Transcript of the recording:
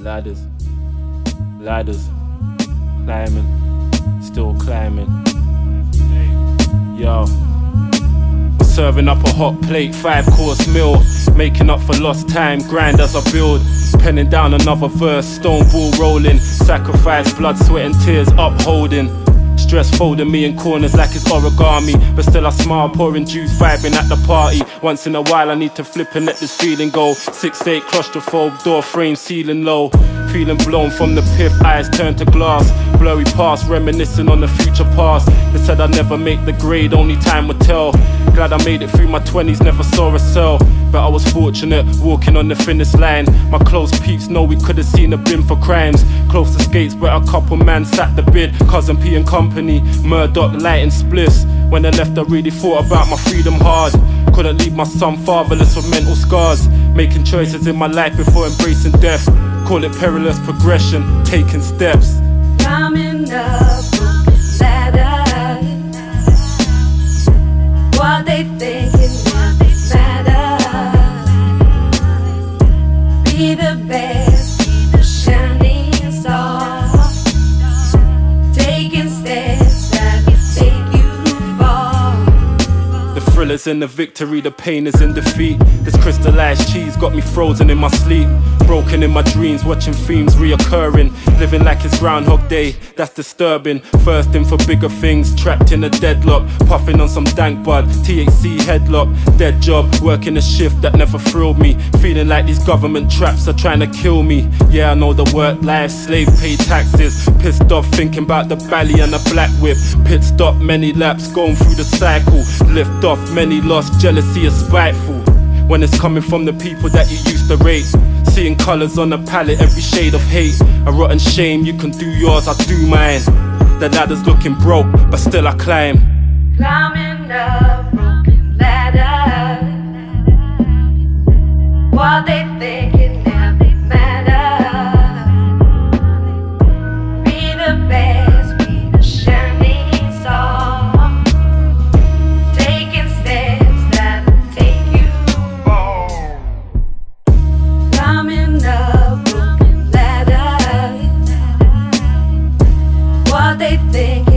Ladders, ladders, climbing, still climbing. Yo. Serving up a hot plate, five course meal. Making up for lost time, grind as I build. Penning down another verse, stone wall rolling. Sacrifice, blood, sweat, and tears upholding. Stress folding me in corners like it's origami. But still I smile, pouring juice, vibing at the party. Once in a while I need to flip and let this feeling go. Six eight claustrophobe, door frame ceiling low. Feeling blown from the pith, eyes turn to glass. Blurry past, reminiscing on the future past. They said I'd never make the grade, only time would tell. Glad I made it through my 20s, never saw a cell. But I was fortunate, walking on the finish line. My close peeps know we could've seen a bin for crimes. Close to skates, but a couple man sat the bid. Cousin P and company, Murdoch, light and spliffs. When I left, I really thought about my freedom hard. Couldn't leave my son fatherless with mental scars. Making choices in my life before embracing death. Call it perilous progression, taking steps. Is in the victory, the pain is in defeat. This crystallized cheese got me frozen in my sleep. Broken in my dreams, watching themes reoccurring. Living like it's Groundhog Day, that's disturbing. Thirsting for bigger things, trapped in a deadlock. Puffing on some dank bud, THC headlock. Dead job, working a shift that never thrilled me. Feeling like these government traps are trying to kill me. Yeah, I know the work life, slave pay taxes. Pissed off thinking about the bally and the black whip. Pit stop, many laps, going through the cycle. Lift off, many lost, jealousy is spiteful. When it's coming from the people that you used to rate. Seeing colours on the palette, every shade of hate. A rotten shame, you can do yours, I do mine. The ladder's looking broke, but still I climb. Climbing up they think.